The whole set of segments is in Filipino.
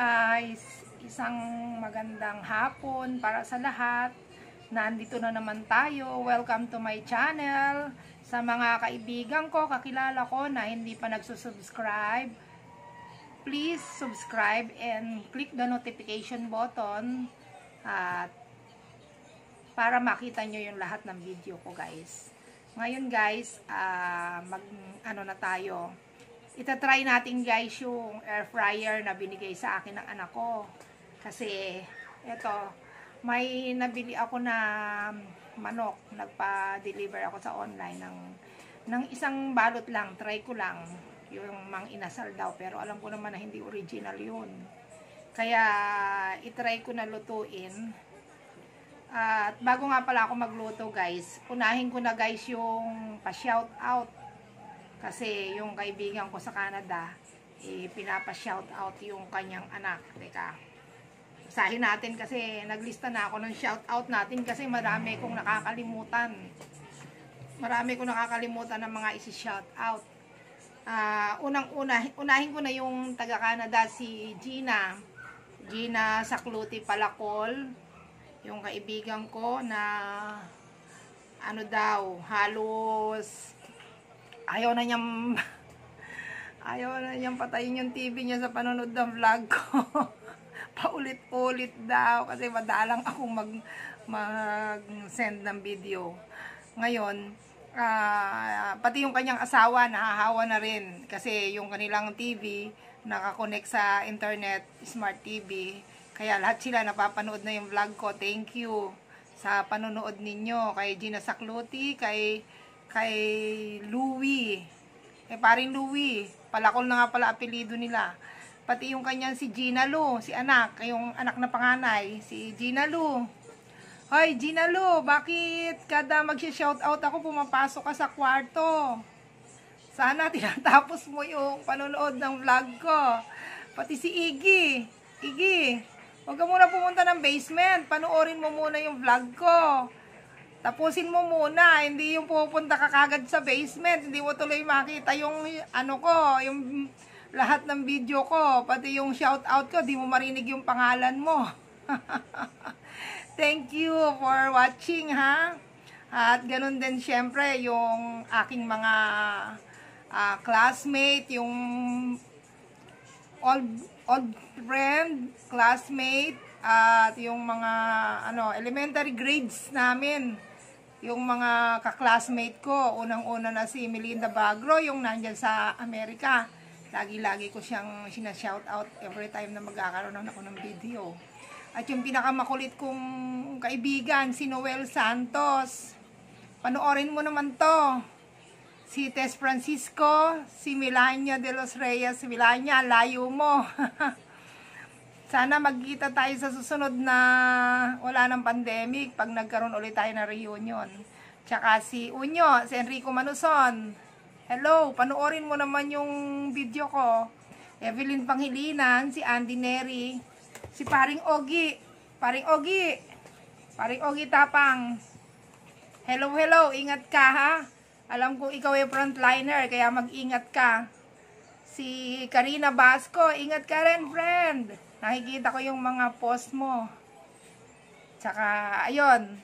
guys, isang magandang hapon para sa lahat. Nandito na naman tayo. Welcome to my channel. Sa mga kaibigan ko, kakilala ko na hindi pa nagsusubscribe, please subscribe and click the notification button at para makita nyo yung lahat ng video ko guys. Ngayon guys, uh, mag ano na tayo. Itatry natin guys yung air fryer na binigay sa akin ng anak ko. Kasi eto, may nabili ako na manok. Nagpa-deliver ako sa online ng ng isang balot lang, try ko lang yung mang inasal daw pero alam ko naman na hindi original yun. Kaya itry ko na lutuin at bago nga pala ako magluto guys, unahin ko na guys yung pa-shout out. Kasi yung kaibigan ko sa Canada, eh, pinapa-shout out yung kanyang anak. Teka, usahin natin kasi naglista na ako ng shout out natin kasi marami kong nakakalimutan. Marami kong nakakalimutan ng mga isi-shout out. Uh, unang-una, unahin ko na yung taga-Canada si Gina. Gina Sakluti Palakol yung kaibigan ko na ano daw, halos ayaw na niyang ayaw na niyang patayin yung TV niya sa panonood ng vlog ko. Paulit-ulit daw kasi madalang akong mag mag-send ng video. Ngayon, uh, pati yung kanyang asawa nahahawa na rin kasi yung kanilang TV nakakonect sa internet, smart TV kaya lahat sila napapanood na yung vlog ko. Thank you sa panonood ninyo. Kay Gina Sakluti, kay, kay Louie. Kay paring Louie. Palakol na nga pala apelido nila. Pati yung kanyang si Gina Lu, si anak, yung anak na panganay, si Gina Lu. Hoy, Gina Lu, bakit kada mag-shoutout ako pumapasok ka sa kwarto? Sana tinatapos mo yung panonood ng vlog ko. Pati si Iggy. Iggy, Huwag ka muna pumunta ng basement. Panoorin mo muna yung vlog ko. Tapusin mo muna. Hindi yung pupunta ka kagad sa basement. Hindi mo tuloy makita yung ano ko, yung lahat ng video ko. Pati yung shout out ko, di mo marinig yung pangalan mo. Thank you for watching ha. At ganun din syempre yung aking mga uh, classmate, yung old old friend, classmate, at yung mga ano, elementary grades namin. Yung mga ka-classmate ko, unang-una na si Melinda Bagro, yung nandyan sa Amerika. Lagi-lagi ko siyang sinashout out every time na magkakaroon ako ng video. At yung pinakamakulit kong kaibigan, si Noel Santos. Panoorin mo naman to si Tess Francisco, si Milania de los Reyes, Milania, layo mo. Sana magkita tayo sa susunod na wala ng pandemic pag nagkaroon ulit tayo ng reunion. Tsaka si Unyo, si Enrico Manuson. Hello, panoorin mo naman yung video ko. Evelyn Panghilinan, si Andy Neri, si Paring Ogi. Paring Ogi. Paring Ogi Tapang. Hello, hello. Ingat ka ha. Alam ko ikaw ay frontliner, kaya mag-ingat ka. Si Karina Basco, ingat ka rin, friend. Nakikita ko yung mga post mo. Tsaka, ayun.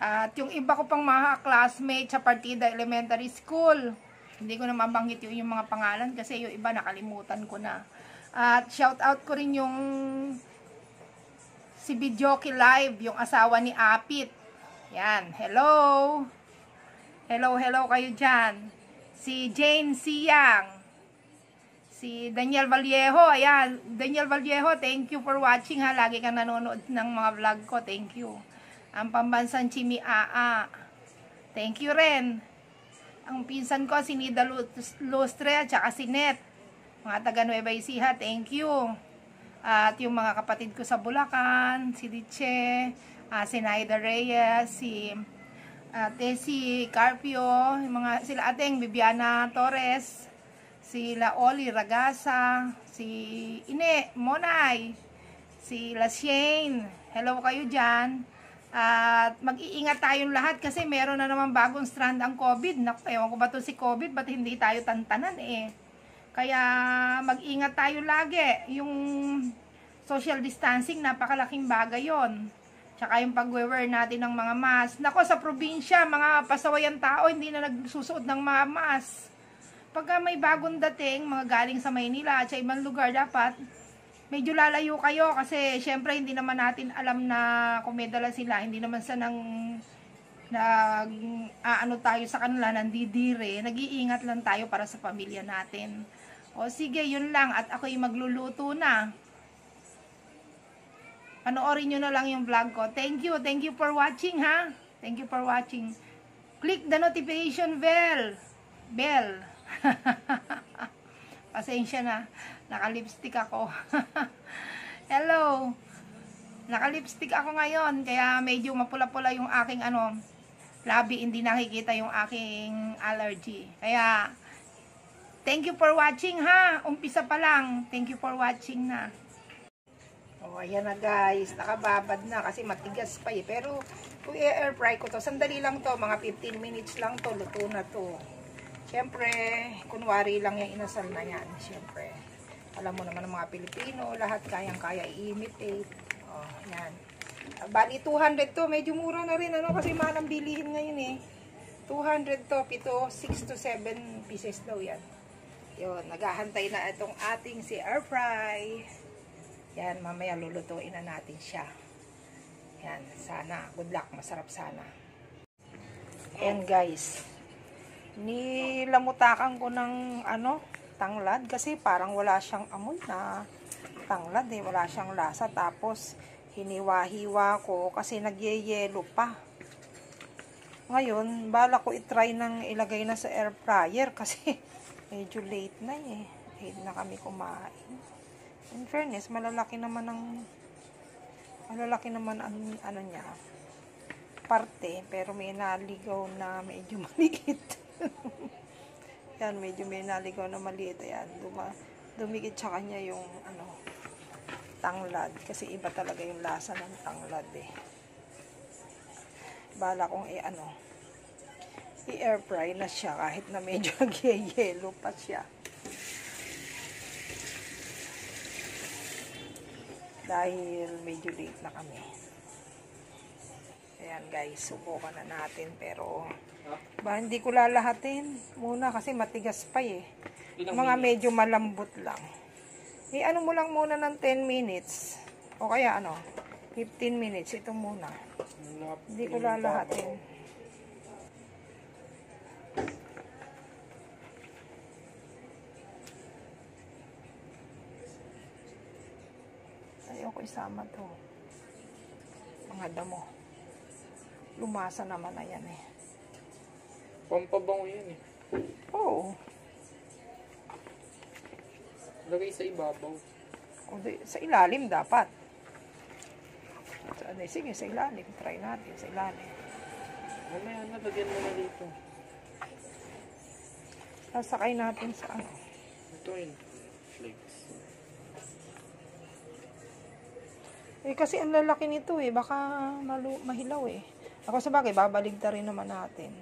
At yung iba ko pang mga classmate sa Partida Elementary School. Hindi ko na mabanggit yung, yung mga pangalan kasi yung iba nakalimutan ko na. At shout out ko rin yung si Bidyoki Live, yung asawa ni Apit. Yan, hello! Hello, hello kayo dyan. Si Jane Siyang. Si Daniel Vallejo. Ayan, Daniel Vallejo, thank you for watching ha. Lagi kang nanonood ng mga vlog ko. Thank you. Ang pambansang Chimi Aa. Thank you rin. Ang pinsan ko, si Nida Lustre at saka si Net. Mga taga Nueva Ecija, thank you. At yung mga kapatid ko sa Bulacan, si Diche, uh, si Naida Reyes, si ate si Carpio, mga sila ating Bibiana Torres, sila Oli Ragasa, si Ine Monay, si La Shane. Hello kayo diyan. At mag-iingat tayong lahat kasi meron na naman bagong strand ang COVID. Naku, ewan ko ba to si COVID, ba't hindi tayo tantanan eh. Kaya mag-ingat tayo lagi. Yung social distancing, napakalaking bagay yon. Tsaka yung pag-wear natin ng mga mask. Nako, sa probinsya, mga pasawayan tao, hindi na nagsusuot ng mga mask. Pagka may bagong dating, mga galing sa Maynila at sa ibang lugar, dapat medyo lalayo kayo kasi syempre hindi naman natin alam na kung may dala sila, hindi naman sa nang nag aano tayo sa kanila nandidire, nag-iingat lang tayo para sa pamilya natin. O sige, yun lang at ako'y magluluto na. Panoorin nyo na lang yung vlog ko. Thank you, thank you for watching ha. Thank you for watching. Click the notification bell. Bell. Pasensya na. Naka-lipstick ako. Hello. Naka-lipstick ako ngayon. Kaya medyo mapula-pula yung aking ano, labi. Hindi nakikita yung aking allergy. Kaya, thank you for watching ha. Umpisa pa lang. Thank you for watching na. Oh, ayan na guys. Nakababad na kasi matigas pa eh. Pero, kung i-air fry ko to, sandali lang to. Mga 15 minutes lang to. Luto na to. Siyempre, kunwari lang yung inasal na yan. Siyempre. Alam mo naman ng mga Pilipino, lahat kayang-kaya i-imitate. Oh, yan. Bali, 200 to. Medyo mura na rin, ano, kasi mahal ang bilihin ngayon eh. 200 to, pito, 6 to 7 pieces daw yan. Yun, naghahantay na itong ating si air fry. Yan, mamaya lulutuin na natin siya. Yan, sana. Good luck, masarap sana. Ayan guys. Nilamutakan ko ng ano, tanglad kasi parang wala siyang amoy na tanglad eh, wala siyang lasa. Tapos hiniwa-hiwa ko kasi nagyeyelo pa. Ngayon, bala ko itry ng ilagay na sa air fryer kasi medyo late na eh. Late na kami kumain. In fairness, malalaki naman ang malalaki naman ang ano niya parte pero may naligaw na medyo maliit Yan, medyo may naligaw na maliit. Ayan, duma, dumikit sa kanya yung ano, tanglad. Kasi iba talaga yung lasa ng tanglad eh. Bala kong eh, ano, i-air fry na siya kahit na medyo yellow pa siya. Dahil medyo late na kami. Ayan guys, subukan na natin pero ba, hindi ko lalahatin muna kasi matigas pa eh. Mga medyo malambot lang. Eh, ano mo lang muna ng 10 minutes. O kaya ano, 15 minutes. Ito muna. Hindi ko lalahatin. Ayoko isama to. Mga damo. Lumasa naman na yan eh. Pampabango yan eh. Oo. Lagay sa ibabaw. O, di, sa ilalim dapat. Sa, di, sige, sa ilalim. Try natin sa ilalim. Mamaya na, lagyan mo na dito. Sasakay natin sa ano. Ito yun. Flakes. Eh, kasi ang lalaki nito eh. Baka malu mahilaw eh. Ako sa bagay, babaligta rin naman natin.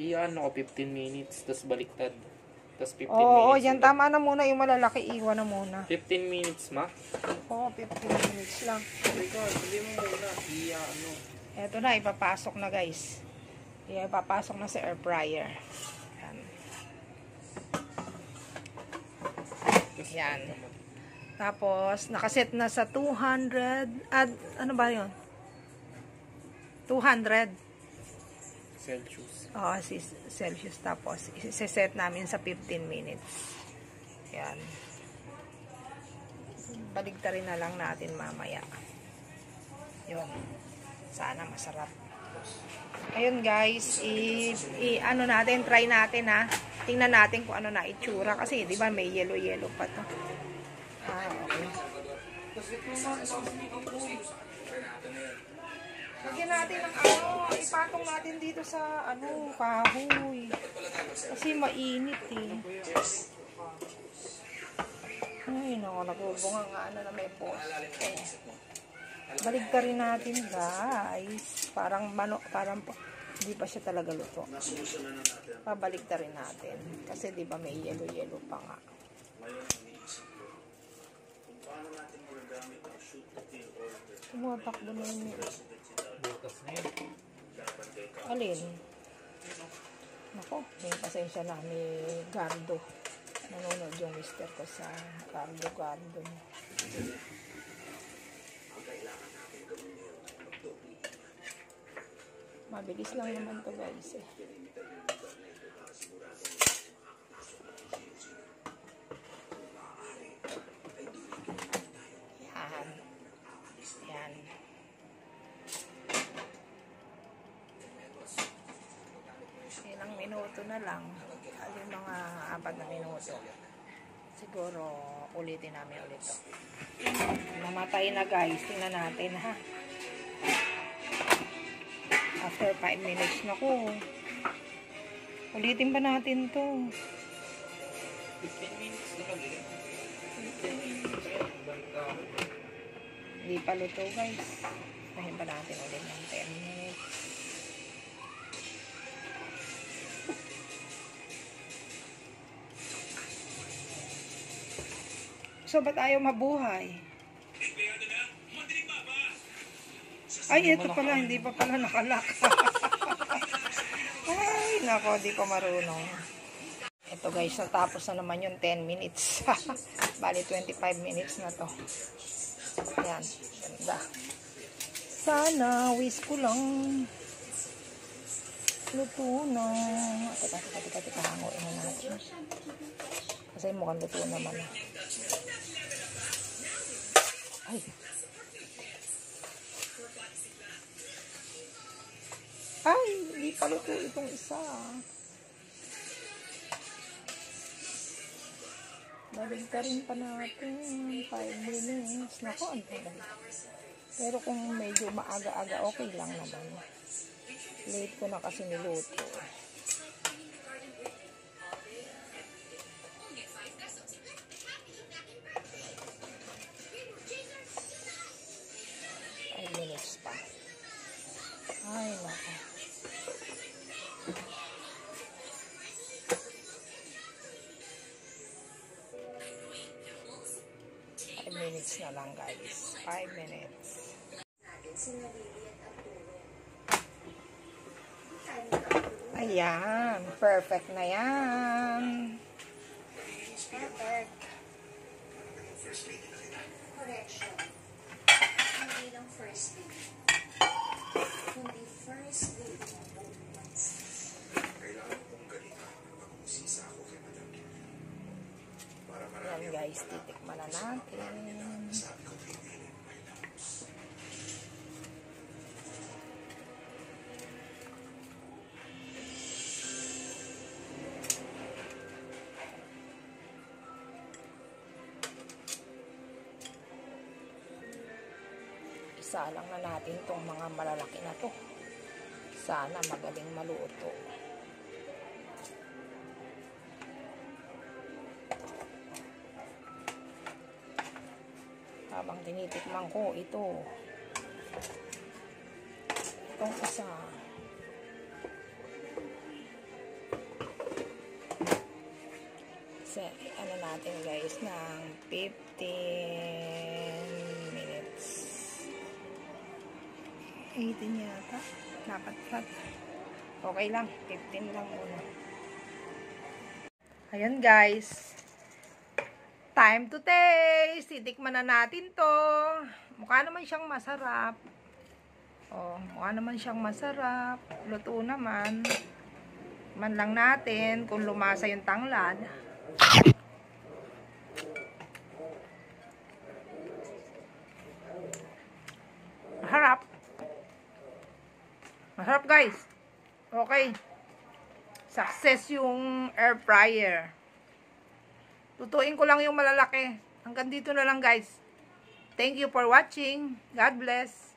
Iyan ako 15 minutes, tapos baliktad. Tapos 15 Oo, minutes. oo, yan. Tama na muna yung malalaki. Iwan na muna. 15 minutes, ma? Oo, 15 minutes lang. Teka, sabi mo muna. Iya, ano. Eto na, ipapasok na guys. Iya, ipapasok na sa air fryer. Yan. Yan. Tapos, nakaset na sa 200, ad, ano ba yun? 200 Celsius. oh, si Celsius. Tapos, isi-set namin sa 15 minutes. Yan. Baligtarin na lang natin mamaya. Yun. Sana masarap. Ayun guys, i, i ano natin, try natin ha. Tingnan natin kung ano na itsura kasi 'di ba may yellow-yellow pa 'to. Ah, okay. Lagyan natin ng ano, ipatong natin dito sa ano, kahoy. Kasi mainit eh. Ay, nako, nagbubunga nga ano na may poste. Balik ka rin natin, guys. Parang mano, parang pa- hindi pa siya talaga luto. Pabalik rin natin. Kasi di ba may yellow-yellow pa nga. Tumatakbo na yun. Butas na yun. Alin? Nako, may pasensya na may gardo. Nanonood yung mister ko sa gardo gardo niya. Mabilis lang naman to guys eh. Yan. Yan. Ilang minuto na lang. Alin mga apat na minuto. Siguro ulitin namin ulit to. Namatay na guys. Tingnan natin ha. After 5 minutes na ko. Ulitin ba natin to? 15 minutes na lang. 15 minutes. Balik ako. Hindi pa luto guys. Tahin pa natin ulit ng 10 minutes. So, ba't ayaw mabuhay? Ay, ito pala, hindi pa pala nakalak. Ay, nako, di ko marunong. Ito guys, natapos na naman yung 10 minutes. Bali, 25 minutes na to. Yan, ganda. Sana, wish ko lang. Luto na. Teka, teka, teka, teka, hanguin na natin. Kasi mukhang luto naman. Ay. Ay, hindi pa luto itong isa. Baligtarin pa natin. 5 minutes. Naku, ang tagal. Pero kung medyo maaga-aga, okay lang naman. Late ko na kasi niluto. Five minutes pa. Ay, nako. Five minutes na lang, guys. Five minutes. Ayan. Perfect na yan. Perfect. correction. Hindi lang first day. Kundi first day ng buong months. Kailangan kong galingan ang pag-usisa ako kay Madam. Para marami Yan, guys. Titikman na natin. Isa lang na natin tong mga malalaki na to. Sana magaling maluto. Habang tinitikman ko ito. Itong isa. Kasi ano natin guys ng 15 18 yata. Dapat pat. Okay lang. 15 lang muna. Ayan guys. Time to taste. Titikman na natin to. Mukha naman siyang masarap. Oh, mukha naman siyang masarap. Luto naman. Man lang natin kung lumasa yung tanglad. Masarap. Masarap guys. Okay. Success yung air fryer. Tutuin ko lang yung malalaki. Hanggang dito na lang guys. Thank you for watching. God bless.